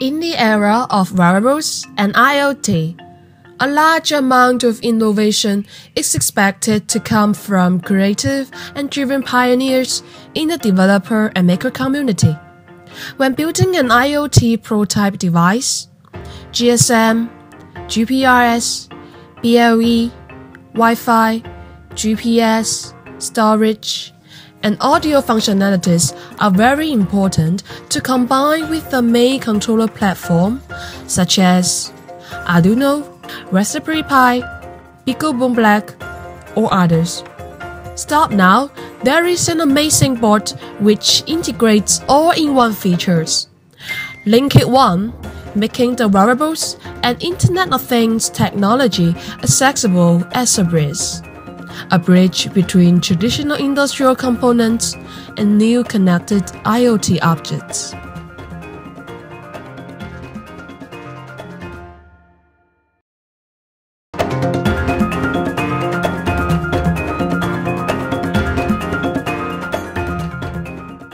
In the era of wearables and IoT, a large amount of innovation is expected to come from creative and driven pioneers in the developer and maker community. When building an IoT prototype device, GSM, GPRS, BLE, Wi Fi, GPS, storage, and audio functionalities are very important to combine with the main controller platform, such as Arduino, Raspberry Pi, Boom Black, or others. Stop now, there is an amazing board which integrates all-in-one features. LinkIt ONE, making the wearables and Internet of Things technology accessible as a bridge a bridge between traditional industrial components and new connected IoT objects.